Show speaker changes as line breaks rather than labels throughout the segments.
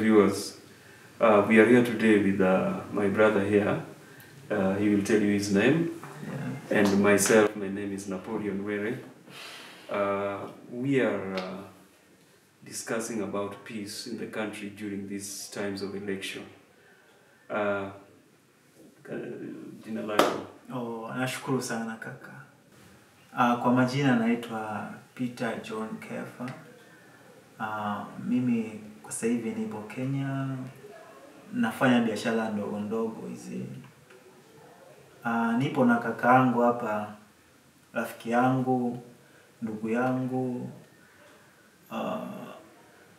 viewers. Uh, we are here today with uh, my brother here. Uh, he will tell you his name.
Yeah.
And myself, my name is Napoleon Were. Uh, we are uh, discussing about peace in the country during these times of election. Uh, jina lako?
Oh, nashukuru sana kaka. Uh, kwa majina naitwa Peter John Kefa. Uh, mimi sasa hivi nipo Kenya, nafanya biashara ndogo ndogo hizi. Uh, nipo na kakaangu hapa, rafiki yangu, ndugu yangu. Uh,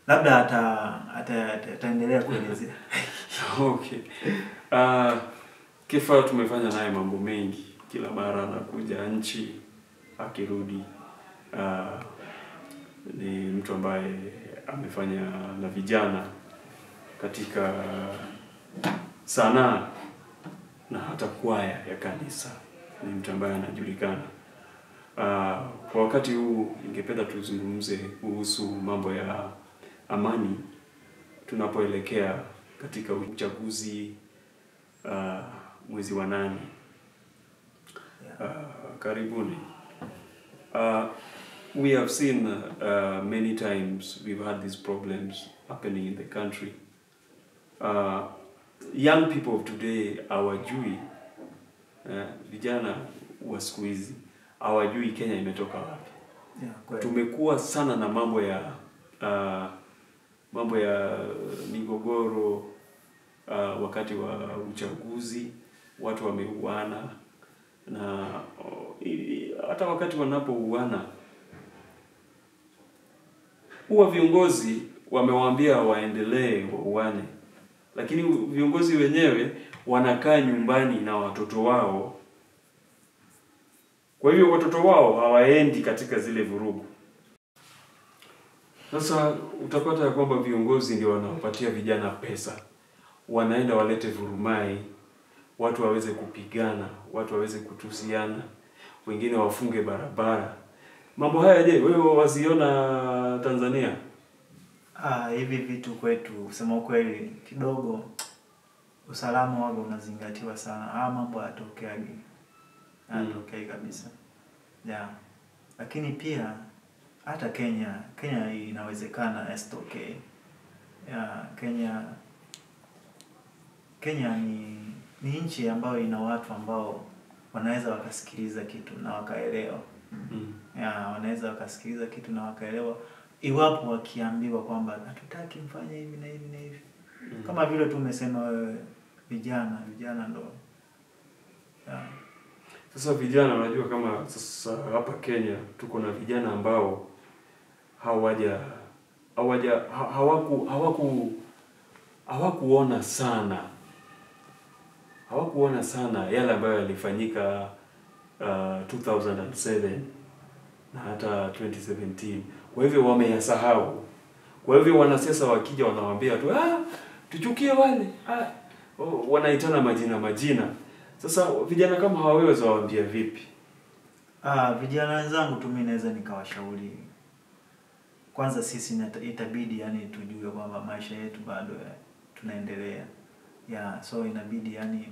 labda ata ata- ata- ataendelea kuelezea.
Okay. Uh, Kifa tumefanya naye mambo mengi, kila mara anakuja nchi, akirudi uh, ni mtu ambaye amefanya na vijana katika sanaa na hata kwaya ya kanisa. Ni mtu ambaye anajulikana. Uh, kwa wakati huu ningependa tuzungumze kuhusu mambo ya amani tunapoelekea katika uchaguzi uh, mwezi wa nane. Uh, karibuni. Uh, we have seen uh, many times we've had these problems happening in the country. Uh, young people of today hawajui uh, vijana wa siku hizi hawajui Kenya imetoka wapi.
Yeah.
Tumekuwa sana na mambo ya uh, mambo ya migogoro uh, wakati wa uchaguzi, watu wameuana na uh, i- hata wakati wanapouana huwa viongozi wamewaambia waendelee wauane, lakini viongozi wenyewe wanakaa nyumbani na watoto wao. Kwa hivyo watoto wao hawaendi katika zile vurugu. Sasa utapata ya kwamba viongozi ndio wanawapatia vijana pesa, wanaenda walete vurumai, watu waweze kupigana, watu waweze kutusiana, wengine wafunge barabara. Mambo haya je, wewe waziona Tanzania?
Ah, hivi vitu kwetu kusema ukweli kidogo usalama waga unazingatiwa sana. Haya mambo hayatokeagi, hayatokei kabisa yeah. Lakini pia hata Kenya, Kenya inawezekana yasitokee. Yeah, Kenya Kenya ni ni nchi ambayo ina watu ambao wanaweza wakasikiliza kitu na wakaelewa
Mm.
Wanaweza wakasikiliza kitu na wakaelewa iwapo wakiambiwa kwamba hatutaki mfanye hivi na hivi na hivi
Mm.
kama vile tu umesema wewe vijana vijana ndo.
Sasa vijana, unajua kama sasa hapa Kenya tuko na vijana ambao hawaja hawaja ha- hawaku hawaku hawakuona sana hawakuona sana yale ambayo yalifanyika uh, 2007 na hata 2017. Kwa hivyo wameyasahau. Kwa hivyo wanasiasa wakija wanawaambia tu ah, tuchukie wale ah, wanaitana majina majina. Sasa vijana kama hawawezi waambia vipi?
Ah, vijana wenzangu tu mimi naweza nikawashauri kwanza, sisi itabidi yani tujue kwamba maisha yetu bado ya, tunaendelea ya so inabidi yani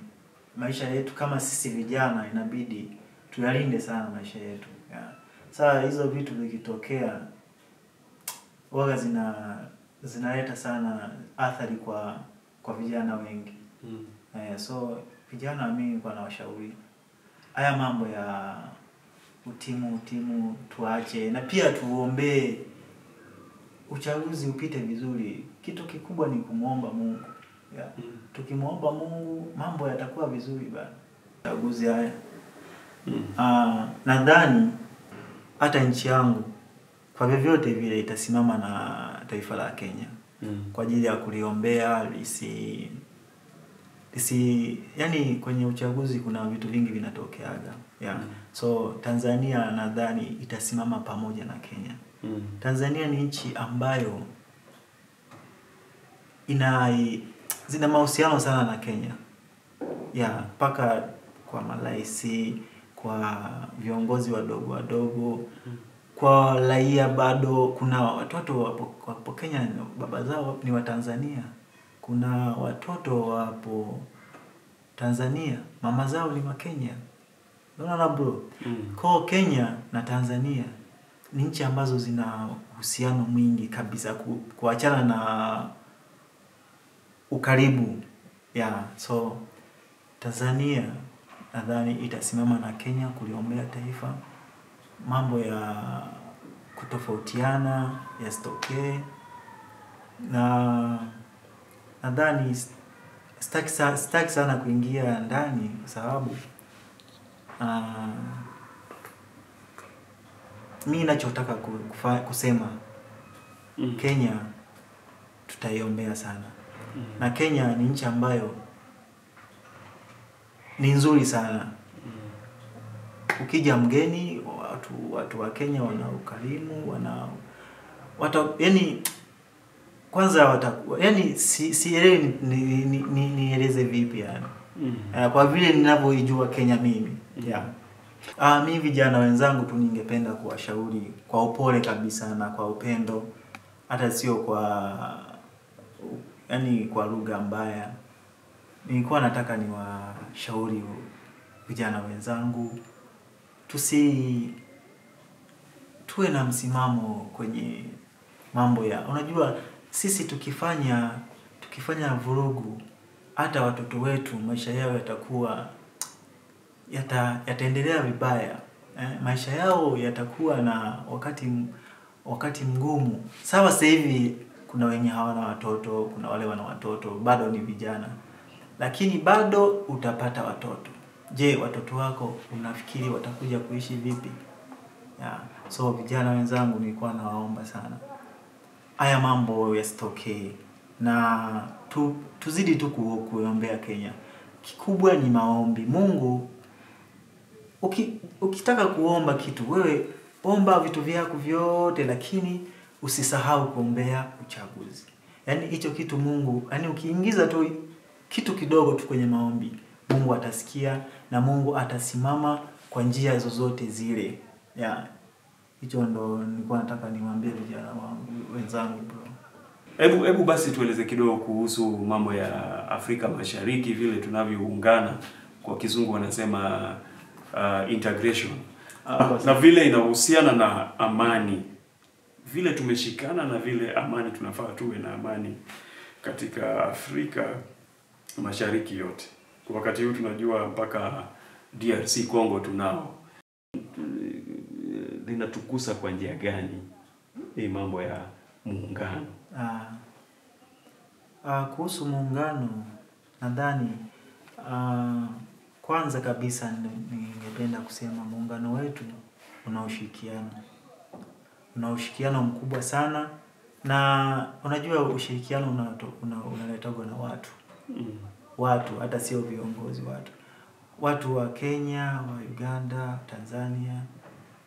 maisha yetu kama sisi vijana inabidi tuyalinde sana maisha yetu ya. Sasa hizo vitu vikitokea waga zina zinaleta sana athari kwa kwa vijana wengi
Mm.
Eh, so vijana mimi kwa nawashauri haya mambo ya utimu utimu tuache, na pia tuombee uchaguzi upite vizuri. Kitu kikubwa ni kumwomba Mungu yeah.
Mm.
Tukimwomba Mungu mambo yatakuwa vizuri bana. Uchaguzi haya
Mm.
Ah, nadhani hata nchi yangu kwa vyovyote vile itasimama na taifa la Kenya
Mm.
kwa ajili ya kuliombea lisi lisi yani kwenye uchaguzi kuna vitu vingi vinatokeaga yeah.
Mm.
So Tanzania nadhani itasimama pamoja na Kenya.
Mm.
Tanzania ni nchi ambayo ina zina mahusiano sana na Kenya ya yeah, mpaka kwa maraisi, kwa viongozi wadogo wadogo kwa raia bado kuna watoto wapo, wapo Kenya baba zao ni Watanzania. Kuna watoto wapo Tanzania mama zao ni Wakenya. Unaona bro?
Mm.
Kwa Kenya na Tanzania ni nchi ambazo zina uhusiano mwingi kabisa ku, kuachana na ukaribu ya yeah. So Tanzania nadhani itasimama na Kenya kuliombea taifa, mambo ya kutofautiana yasitokee, na nadhani sitaki sa- sitaki sana kuingia ndani kwa sababu uh, mi nachotaka kufa- kusema
Mm.
Kenya tutaiombea sana
Mm.
na Kenya ni nchi ambayo ni nzuri sana. Ukija mgeni, watu watu wa Kenya wana ukarimu, wana wata, yani kwanza wata, yani si, sielewi ni, ni, ni, ni, nieleze vipi yani.
Mm.
Uh, kwa vile ninavyoijua Kenya mimi
Mm.
yeah. Uh, mi vijana wenzangu tu ningependa kuwashauri kwa upole kabisa na kwa upendo, hata sio kwa yani kwa lugha mbaya. Nilikuwa nataka niwashauri vijana wenzangu tusi tuwe na msimamo kwenye mambo ya unajua, sisi tukifanya tukifanya vurugu, hata watoto wetu maisha yao yatakuwa yata yataendelea vibaya eh, maisha yao yatakuwa na wakati wakati mgumu. Sawa, sasa hivi kuna wenye hawana watoto, kuna wale wana watoto bado ni vijana, lakini bado utapata watoto. Je, watoto wako unafikiri watakuja kuishi vipi? Yeah. So vijana wenzangu, nilikuwa nawaomba sana haya mambo yasitokee na tu, tuzidi tu kuombea Kenya. Kikubwa ni maombi. Mungu uki, ukitaka kuomba kitu wewe omba vitu vyako vyote, lakini usisahau kuombea uchaguzi. Yaani hicho kitu Mungu, yaani ukiingiza tu kitu kidogo tu kwenye maombi, Mungu atasikia na Mungu atasimama kwa njia zozote zile. Yeah. Hicho ndo nilikuwa nataka niwaambie vijana wangu wenzangu bro.
Hebu hebu basi tueleze kidogo kuhusu mambo ya Afrika Mashariki vile tunavyoungana, kwa kizungu wanasema uh, integration
Uh,
na vile inahusiana na amani, vile tumeshikana na vile amani, tunafaa tuwe na amani katika Afrika Mashariki yote. Kwa wakati huu tunajua mpaka DRC Congo tunao. Linatukusa kwa njia gani hii mambo ya muungano?
Ah, ah, kuhusu muungano nadhani ah, kwanza kabisa ningependa kusema muungano wetu una ushirikiano, una ushirikiano mkubwa sana, na unajua ushirikiano unato- una- una na watu
Mm.
watu, hata sio viongozi, watu watu wa Kenya, wa Uganda, Tanzania.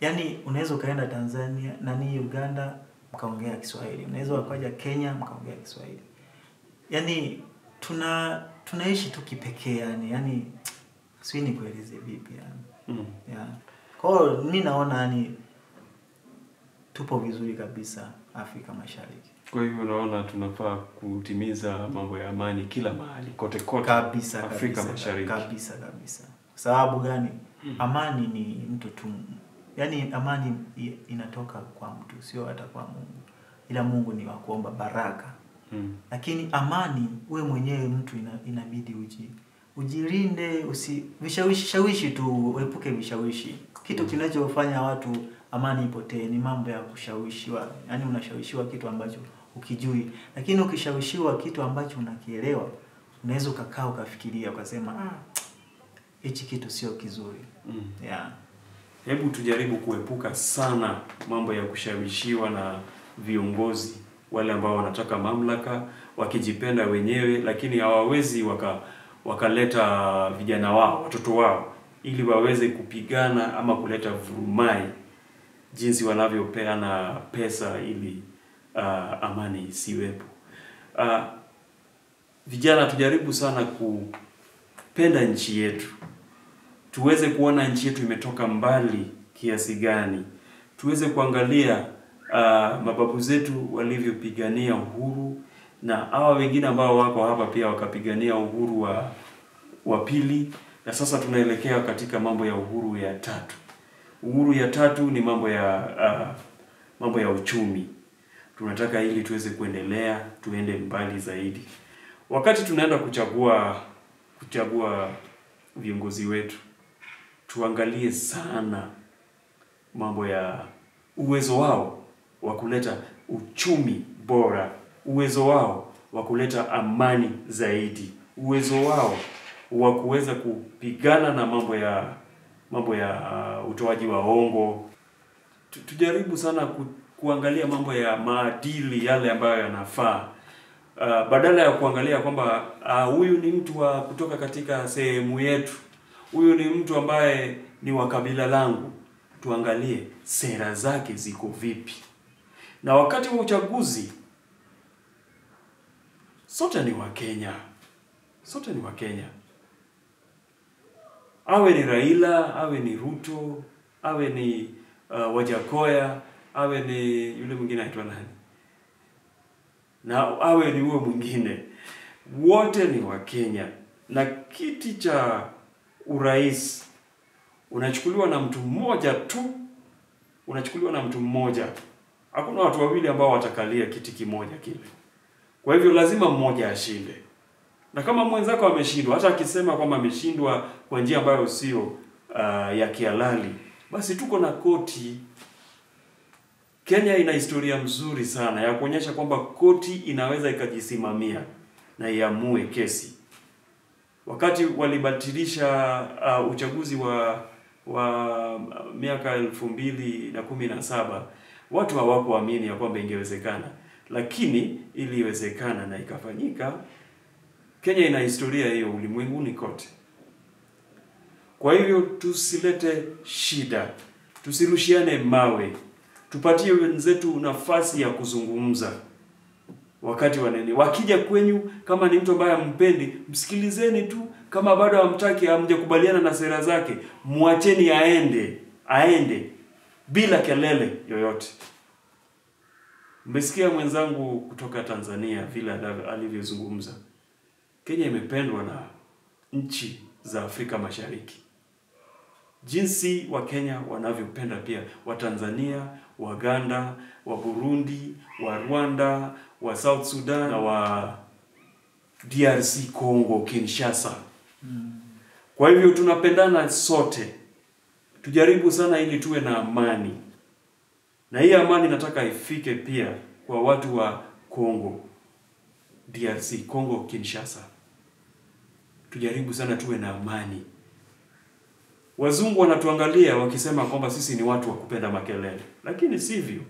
Yaani unaweza ukaenda Tanzania nani Uganda mkaongea Kiswahili, unaweza ukaja Kenya mkaongea Kiswahili. Yaani tuna tunaishi tu kipekee yani, yani ni kueleze vipi yani.
Mm.
Yeah. Kwa hiyo mimi naona yani tupo vizuri kabisa Afrika Mashariki.
Kwa hivyo unaona tunafaa kutimiza mambo ya amani kila mahali kote kote
kabisa
Afrika
kabisa,
Mashariki.
kabisa kabisa. Kwa sababu gani?
Mm.
Amani ni mtu tu, yaani amani inatoka kwa mtu, sio hata kwa Mungu, ila Mungu ni wa kuomba baraka,
Mm.
lakini amani we mwenyewe mtu ina, inabidi uji ujilinde, usi vishawishi shawishi tu, uepuke vishawishi. Kitu kinachofanya watu amani ipotee ni mambo ya kushawishiwa, yaani unashawishiwa kitu ambacho ukijui, lakini ukishawishiwa kitu ambacho unakielewa, unaweza ukakaa ukafikiria ukasema, ah, hichi kitu sio kizuri.
Mm.
Yeah.
Hebu tujaribu kuepuka sana mambo ya kushawishiwa na viongozi wale ambao wanataka mamlaka wakijipenda wenyewe, lakini hawawezi waka wakaleta vijana wao watoto wao ili waweze kupigana ama kuleta vurumai jinsi wanavyopeana pesa ili uh, amani isiwepo. Uh, vijana tujaribu sana kupenda nchi yetu tuweze kuona nchi yetu imetoka mbali kiasi gani, tuweze kuangalia uh, mababu zetu walivyopigania uhuru na hawa wengine ambao wako hapa pia wakapigania uhuru wa wa pili, na sasa tunaelekea katika mambo ya uhuru ya tatu. Uhuru ya tatu ni mambo ya uh, mambo ya uchumi. Tunataka ili tuweze kuendelea, tuende mbali zaidi. Wakati tunaenda kuchagua kuchagua viongozi wetu, tuangalie sana mambo ya uwezo wao wa kuleta uchumi bora, uwezo wao wa kuleta amani zaidi, uwezo wao wa kuweza kupigana na mambo ya mambo ya uh, utoaji wa ongo Tujaribu sana ku, kuangalia mambo ya maadili yale ambayo yanafaa uh, badala ya kuangalia kwamba uh, huyu ni mtu wa kutoka katika sehemu yetu, huyu ni mtu ambaye ni wa kabila langu. Tuangalie sera zake ziko vipi, na wakati wa uchaguzi sote ni Wakenya, sote ni Wakenya awe ni Raila, awe ni Ruto, awe ni uh, Wajakoya, awe ni yule mwingine aitwa nani, na awe ni huyo mwingine, wote ni Wakenya, na kiti cha urais unachukuliwa na mtu mmoja tu, unachukuliwa na mtu mmoja. Hakuna watu wawili ambao watakalia kiti kimoja kile. Kwa hivyo lazima mmoja ashinde na kama mwenzako ameshindwa, hata akisema kwamba ameshindwa kwa njia ambayo sio uh, ya kihalali, basi tuko na koti. Kenya ina historia mzuri sana ya kuonyesha kwamba koti inaweza ikajisimamia na iamue kesi. Wakati walibatilisha uh, uchaguzi wa wa miaka elfu mbili na kumi na saba watu hawakuamini ya kwamba ingewezekana, lakini iliwezekana na ikafanyika. Kenya ina historia hiyo ulimwenguni kote. Kwa hivyo tusilete shida, tusirushiane mawe, tupatie wenzetu nafasi ya kuzungumza wakati wa nini. Wakija kwenyu, kama ni mtu ambaye hampendi, msikilizeni tu. Kama bado hamtaki, hamjakubaliana na sera zake, mwacheni aende, aende bila kelele yoyote. Mmesikia mwenzangu kutoka Tanzania vile alivyozungumza. Kenya imependwa na nchi za Afrika Mashariki, jinsi Wakenya wanavyopenda pia Watanzania, Waganda, wa Burundi, wa Rwanda, wa South Sudan na wa DRC Congo, Kinshasa. Kwa hivyo tunapendana sote, tujaribu sana ili tuwe na amani, na hii amani nataka ifike pia kwa watu wa Congo, DRC Congo, Kinshasa. Tujaribu sana tuwe na amani. Wazungu wanatuangalia wakisema kwamba sisi ni watu wa kupenda makelele, lakini sivyo.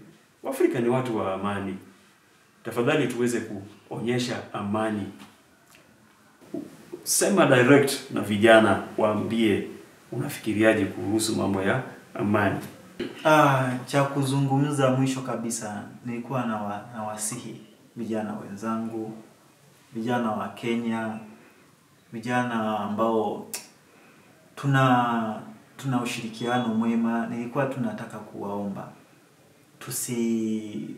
Waafrika ni watu wa amani. Tafadhali tuweze kuonyesha amani. Sema direct na vijana, waambie unafikiriaje kuhusu mambo ya amani.
Ah, cha kuzungumza mwisho kabisa nilikuwa na, wa, na wasihi vijana wenzangu, vijana wa Kenya, vijana ambao tuna tuna ushirikiano mwema. Nilikuwa tunataka kuwaomba tusi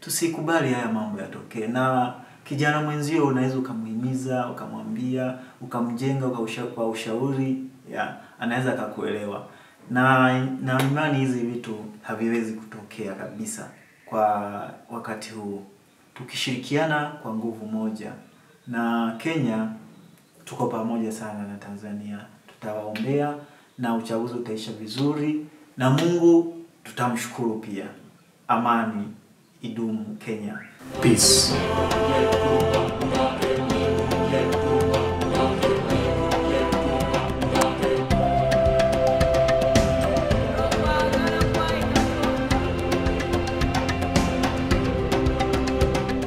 tusikubali haya mambo yatokee, na kijana mwenzio unaweza ukamhimiza, ukamwambia, ukamjenga kwa ushauri ya anaweza akakuelewa, na na imani hizi vitu haviwezi kutokea kabisa kwa wakati huu, tukishirikiana kwa nguvu moja. Na Kenya tuko pamoja sana na Tanzania, tutawaombea na uchaguzi utaisha vizuri, na Mungu tutamshukuru pia. Amani idumu Kenya.
Peace.